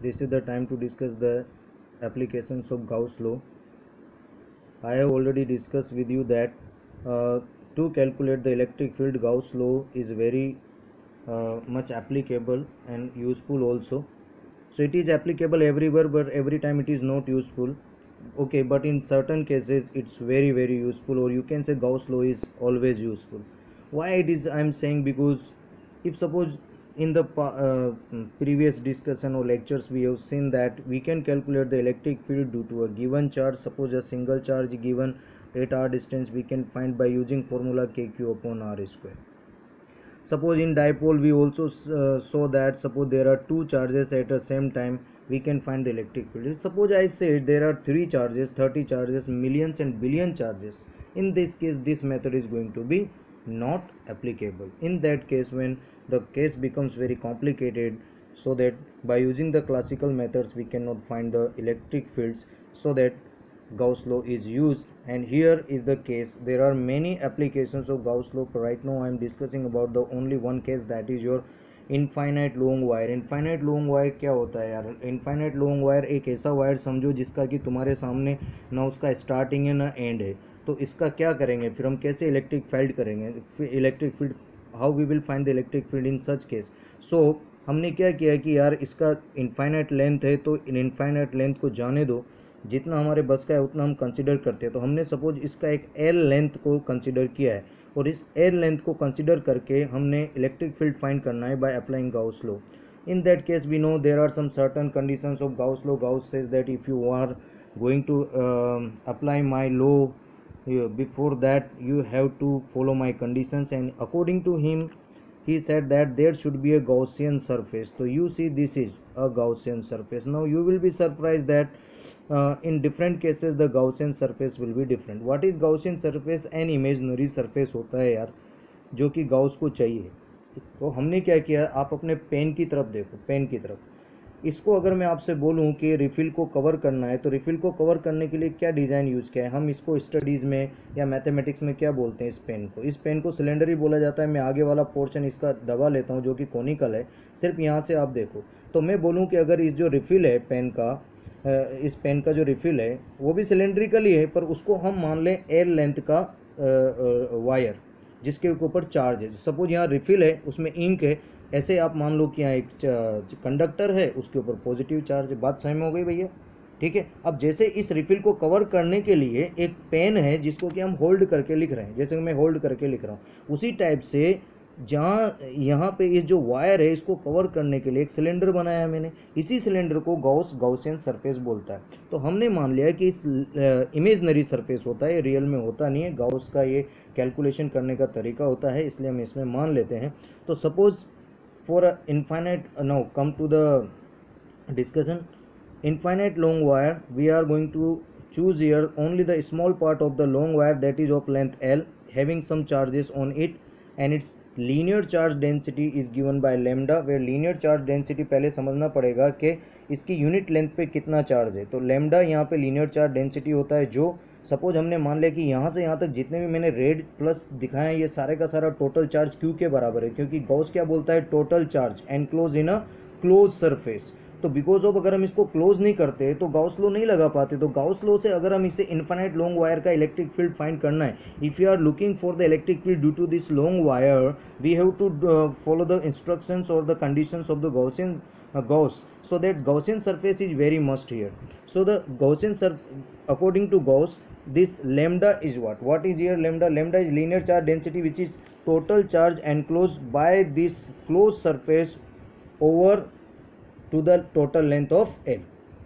this is the time to discuss the applications of Gauss law. I have already discussed with you that uh, to calculate the electric field Gauss law is very uh, much applicable and useful also. So it is applicable everywhere but every time it is not useful. Okay, but in certain cases it's very very useful or you can say Gauss law is always useful. Why it is I am saying because if suppose in the uh, previous discussion or lectures we have seen that we can calculate the electric field due to a given charge. Suppose a single charge given at r distance we can find by using formula kq upon r square. Suppose in dipole we also uh, saw that suppose there are two charges at the same time we can find the electric field. Suppose i said there are three charges 30 charges millions and billion charges. In this case this method is going to be not applicable. In that case when the case becomes very complicated so that by using the classical methods we cannot find the electric fields so that Gauss law is used and here is the case there are many applications of Gauss law right now I am discussing about the only one case that is your infinite long wire infinite long wire क्या होता है यार infinite long wire एक ऐसा wire समझो जिसका कि तुम्हारे सामने ना उसका स्टार्टिंग है ना एंड है तो इसका क्या करेंगे फिर हम कैसे इलेक्ट्रिक फ़ील्ड करेंगे electric field how we will find the electric field in such case so हमने क्या किया कि यार इसका इनफाइनाइट लेंथ है तो इन इनफाइनाइट लेंथ को जाने दो। जितना हमारे बस का है, उतना हम कंसिडर करते हैं। तो हमने सपोज़ इसका एक एल लेंथ को कंसिडर किया है। और इस एल लेंथ को कंसिडर करके हमने इलेक्ट्रिक फ़ील्ड फाइंड करना है by applying Gauss law in that case we know there are some certain conditions of Gauss law Gauss says that if you are going to apply my law before that you have to follow my conditions and according to him he said that there should be a gaussian surface so you see this is a gaussian surface now you will be surprised that uh, in different cases the gaussian surface will be different what is gaussian surface an imaginary surface होता है यार जो कि Gauss को चाहिए तो हमने क्या किया आप अपने पेन की तरफ़ देखो पेन की तरफ़ इसको अगर मैं आपसे बोलूँ कि रिफ़िल को कवर करना है तो रिफ़िल को कवर करने के लिए क्या डिज़ाइन यूज़ किया है? हम इसको स्टडीज़ में या मैथमेटिक्स में क्या बोलते हैं इस पेन को? इस पेन को सिलेंडर ही बोला जाता है। मैं आगे वाला पोर्शन इसका दबा लेता हूँ, जो कि कोनिकल है। सिर्फ़ यहाँ से आप देखो। तो मैं बोलूँ कि अगर इस जो रिफ़िल है पेन का इस पेन का जो रिफ़िल है, वो भी सिलेंड्रिकल ही है, पर उसको हम मान लें एयर लेंथ का वायर जिसके ऊपर चार्ज है। सपोज़ यहाँ रिफ़िल है, उसमें इंक है ऐसे आप मान लो कि यहाँ एक कंडक्टर है, उसके ऊपर पॉजिटिव चार्ज बात सही में हो गई भैया। ठीक है? अब जैसे इस रिफिल को कवर करने के लिए एक पेन है जिसको कि हम होल्ड करके लिख रहे हैं, जैसे मैं होल्ड करके लिख रहा हूँ। उसी टाइप से जहाँ, यहाँ पे इस जो वायर है, इसको कवर करने के लिए एक सिलेंडर बनाया है मैंने। इसी सिलेंडर को गौस गौसियन सरफेस बोलता है। तो हमने मान लिया कि इस इमेजनरी सरफेस होता है रियल में होता नहीं है। गाउस का ये कैलकुलेशन करने का तरीका होता है, इसलिए हम इसमें मान लेते हैं। तो suppose for a infinite uh, now come to the discussion infinite long wire we are going to choose here only the small part of the long wire that is of length L having some charges on it and its linear charge density is given by lambda where linear charge density पहले समझना पड़ेगा कि इसकी unit length पे कितना charge है तो lambda यहाँ पे लीनियर चार्ज डेंसिटी होता है जो सपोज़ हमने मान लिया कि यहाँ से यहाँ तक जितने भी मैंने रेड प्लस दिखाए हैं, ये सारे का सारा टोटल चार्ज क्यू के बराबर है, क्योंकि गॉस क्या बोलता है? Total charge enclose in a close surface तो बिकॉज़ ऑफ़ अगर हम इसको क्लोज नहीं करते तो गाउस लो नहीं लगा पाते। तो गाउस लो से अगर हम इसे इन्फाइनाइट लॉन्ग वायर का इलेक्ट्रिक फ़ील्ड फाइंड करना है if you are looking for the electric field due to this long wire we have to follow the instructions और the conditions of the Gaussian Gauss so that Gaussian surface is very must here. So the Gaussian surface according to Gauss this lambda is what? What is here lambda? Lambda is linear charge density which is total charge enclosed by this closed surface over to the total length of L.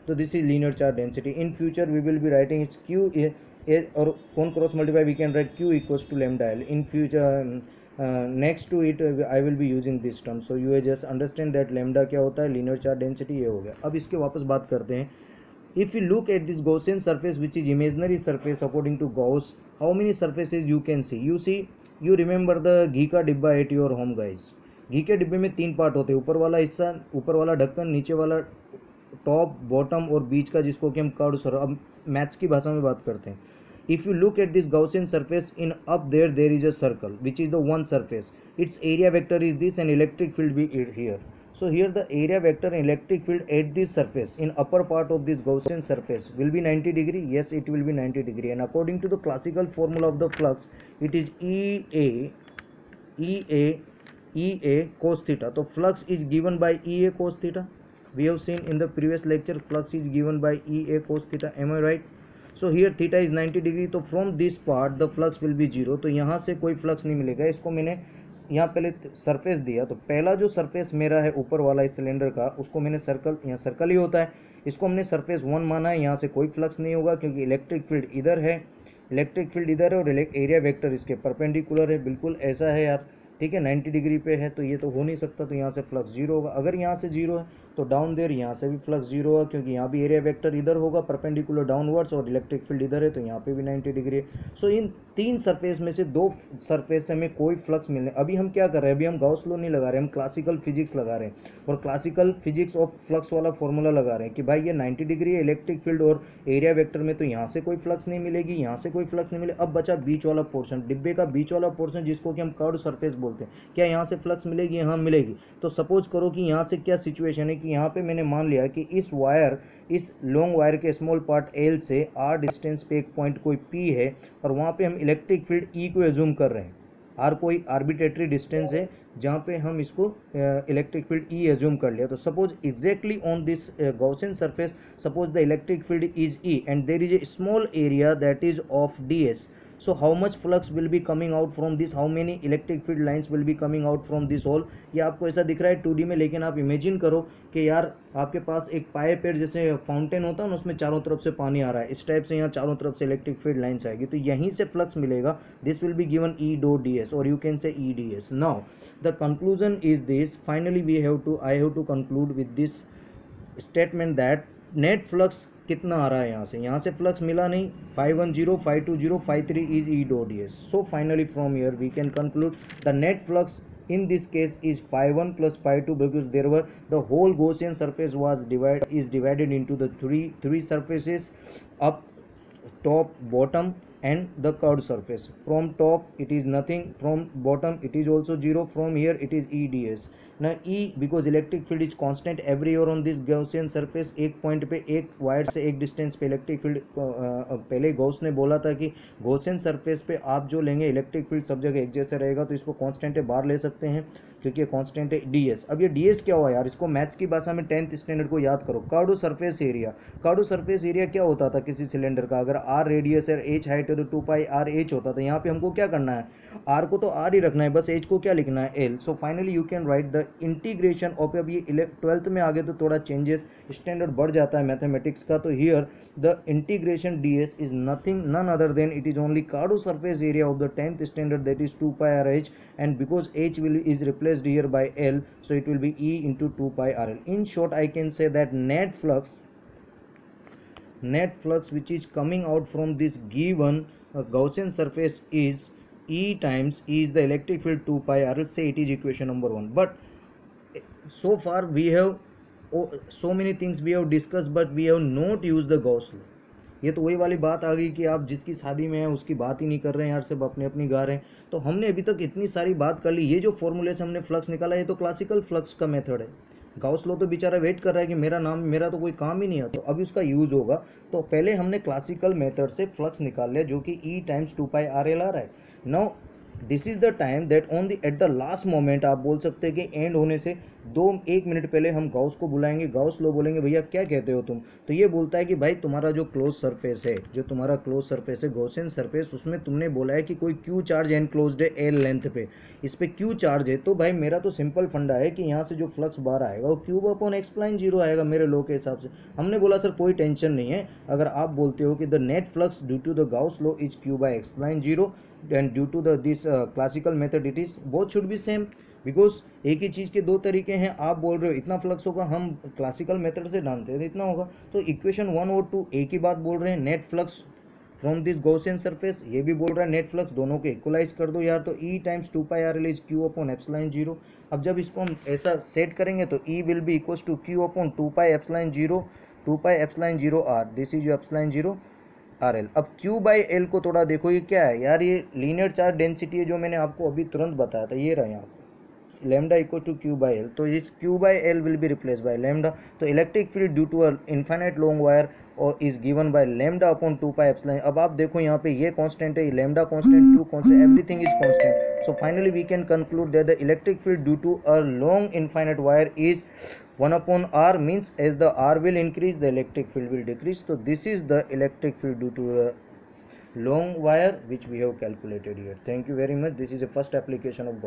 So this is linear charge density. In future we will be writing its Q a, a, or con cross multiply we can write Q equals to lambda L. In future um, uh, next to it uh, I will be using this term. So you just understand that lambda क्या होता है linear charge density ये हो गया अब इसके वापस बात करते हैं if you look at this Gaussian surface which is imaginary surface according to Gauss how many surfaces you can see you see you remember the घी का डिब्बा at your home guys घी के डिब्बे में तीन पार्ट होते हैं ऊपर वाला हिस्सा ऊपर वाला ढक्कन नीचे वाला टॉप बॉटम और बीच का जिसको कि हम कर्ड सर अब मैथ्स की भाषा में बात करते हैं if you look at this Gaussian surface in up there there is a circle which is the one surface its area vector is this and electric field be here so here the area vector and electric field at this surface in upper part of this Gaussian surface will be 90 degree yes it will be 90 degree and according to the classical formula of the flux it is EA EA EA cos theta so flux is given by EA cos theta we have seen in the previous lecture flux is given by EA cos theta am I right so here theta is 90 degree तो from this part the flux will be zero तो यहाँ से कोई flux नहीं मिलेगा इसको मैंने यहाँ पहले सरफेस दिया तो पहला जो सरफेस मेरा है ऊपर वाला इस सिलेंडर का, उसको मैंने सर्कल यहाँ सर्कल ही होता है। इसको हमने सरफेस वन माना है, यहाँ से कोई फ्लक्स नहीं होगा, क्योंकि इलेक्ट्रिक फ़ील्ड इधर है। इलेक्ट्रिक फ़ील्ड इधर है और एरिया वेक्टर इसके परपेंडिकुलर है, बिल्कुल ऐसा है यार, ठीक है 90 डिग्री पे है तो ये तो हो नहीं सकता तो यहाँ से फ्लक्स ज़ीरो होगा। अगर यहाँ से ज़ीरो है तो डाउन देर यहाँ से भी फ्लक्स ज़ीरो है क्योंकि यहाँ भी एरिया वेक्टर इधर होगा परपेंडिकुलर डाउनवर्ड्स और इलेक्ट्रिक फ़ील्ड इधर है तो यहाँ पे भी 90 डिग्री है। सो इन तीन सरफेस में से दो सरफेस से हमें कोई फ्लक्स मिलने, अभी हम क्या कर रहे हैं? अभी हम गाउस लो नहीं लगा रहे, हम क्लासिकल फिजिक्स लगा रहे हैं। और क्लासिकल फिजिक्स ऑफ़ फ्लक्स वाला फॉर्मूला लगा रहे हैं कि भाई ये नाइन्टी डिग्री है इलेक्ट्रिक फ़ील्ड और एरिया वैक्टर में तो यहाँ से कोई फ्लक्स नहीं मिलेगी, यहाँ से कोई फ्लक्स नहीं मिले। अब बचा बीच वाला पोर्सन डिब्बे का बीच वाला पोर्सन जिसको कि हम कर्ड सरफेस बोलते हैं। क्या यहाँ से फ्लक्स मिलेगी? हाँ मिलेगी। तो सपोज़ करो कि यहाँ से क्या सिचुएशन है कि यहाँ पे मैंने मान लिया कि इस वायर, इस लॉन्ग वायर के स्मॉल पार्ट एल से आर डिस्टेंस पे एक पॉइंट कोई पी है और वहाँ पे हम इलेक्ट्रिक फ़ील्ड ई को एज्यूम कर रहे हैं। आर कोई आर्बिटेटरी डिस्टेंस है जहाँ पे हम इसको इलेक्ट्रिक फ़ील्ड ई एज्यूम कर लिया। तो suppose exactly on this Gaussian surface suppose the electric field is E and there is a small area that is of D S so, how much flux will be coming out from this? How many electric field lines will be coming out from this hole? ये आपको ऐसा दिख रहा है to में, लेकिन आप imagine करो कि यार आपके पास एक पाए पेड़ जैसे फाउंटेन होता है ना, उसमें चारों तरफ़ से पानी आ रहा है। इस टाइप से यहाँ चारों तरफ़ से इलेक्ट्रिक फ़ील्ड लाइन्स आएगी। तो यहीं से फ्लक्स मिलेगा। This will be given E dot D S और you can say E D S now the conclusion is this finally we have to I have to conclude with this statement that net flux कितना आ रहा है यहाँ से? यहाँ से flux मिला नहीं। Five one zero five two zero five three is E dot D S so finally from here we can conclude the net flux in this case is five one plus five two because there were the whole Gaussian surface was divide is divided into the three three surfaces up top bottom and the curved surface from top it is nothing from bottom it is also zero from here it is E D S ना E because electric field is constant everywhere on this Gaussian surface एक point पे, एक wire से एक distance पे electric field पहले गौस ने बोला था कि गौसियन सरफेस पे आप जो लेंगे इलेक्ट्रिक फ़ील्ड सब जगह एक जैसे रहेगा तो इसको कॉन्स्टेंट है बाहर ले सकते हैं, क्योंकि ये कांस्टेंट है डीएस अब ये डीएस क्या हुआ यार? इसको मैथ्स की भाषा में टेंथ स्टैंडर्ड को याद करो। Curved surface area curved surface area क्या होता था किसी सिलेंडर का? अगर आर रेडियस है एच हाइट है तो टू पाई आर एच होता था। यहाँ पे हमको क्या करना है? आर को तो आर ही रखना है, बस एच को क्या लिखना है? L so finally you can write the integration of अब ये ट्वेल्थ में आ गए तो थोड़ा चेंजेस स्टैंडर्ड बढ़ जाता है मैथमेटिक्स का तो here the integration D S is nothing none other than it is only curved surface area of the tenth standard that is two pi R H and because H will is replaced here by L so it will be E into two pi R L in short I can say that net flux net flux which is coming out from this G one Gaussian surface is E times E is the electric field 2 pi R. Let's say it is equation number one. But so far we have oh, so many things we have discussed but we have not used the gauss law. ये तो वही वाली बात आ गई कि आप जिसकी शादी में हैं उसकी बात ही नहीं कर रहे हैं यार सब अपने अपनी गा रहे हैं। तो हमने अभी तक इतनी सारी बात कर ली। ये जो फॉर्मूले से हमने फ्लक्स निकाला ये तो क्लासिकल फ्लक्स का मेथड है। गाउस लो तो बेचारा वेट कर रहा है कि मेरा नाम मेरा तो कोई काम ही नहीं आता। तो अभी उसका यूज़ होगा। तो पहले हमने क्लासिकल मेथड से फ्लक्स निकाल लिया जो कि E times two pi R L आ रहा है। Now this is the time that on the at the last moment आप बोल सकते हैं कि एंड होने से दो, एक मिनट पहले हम गाउस को बुलाएँगे गाउस लो बोलेंगे, भैया, क्या कहते हो तुम? तो ये बोलता है कि, भाई, तुम्हारा जो क्लोज सरफेस है, जो तुम्हारा क्लोज सरफेस है गौसेन सरफेस उसमें तुमने बोला है कि कोई क्यू चार्ज एंड क्लोज है एल लेंथ पे। इस पर क्यू चार्ज है तो भाई, मेरा तो सिंपल फंडा है कि यहाँ से जो फ्लक्स बाहर आएगा, वो क्यूब अपॉन एक्सप्लाइन ज़ीरो आएगा मेरे लो के हिसाब से। हमने बोला, सर, कोई टेंशन नहीं है। अगर आप बोलते हो कि the net flux due to the Gauss law is Q by epsilon zero and due to the this classical method it is both should be same because एक ही चीज़ के दो तरीके हैं, आप बोल रहे हो, इतना फ्लक्स होगा, हम क्लासिकल मेथड से जानते हैं तो इतना होगा। तो इक्वेशन वन और टू एक ही बात बोल रहे हैं net flux from this Gaussian surface ये भी बोल रहा है नेट फ्लक्स दोनों को इक्वलाइज कर दो यार तो E times two pi R L is Q upon epsilon zero अब जब इसको हम ऐसा सेट करेंगे तो E will be equal to Q upon two pi epsilon zero two pi epsilon zero R this is epsilon zero R L अब Q by L को थोड़ा देखो, ये क्या है? यार, ये लीनियर चार्ज डेंसिटी है जो मैंने आपको अभी तुरंत बताया था, ये रहा यहाँ lambda equal to Q by L तो इस Q by L will be replace by lambda तो electric field due to uh infinite long wire और is given by lambda upon two pi eps अब आप देखो, यहाँ पे ये कॉन्स्टेंट है lambda constant two constant everything is constant so finally we can conclude that the electric field due to uh long infinite wire is 1 upon r means as the r will increase the electric field will decrease. So this is the electric field due to a long wire which we have calculated here. Thank you very much. This is a first application of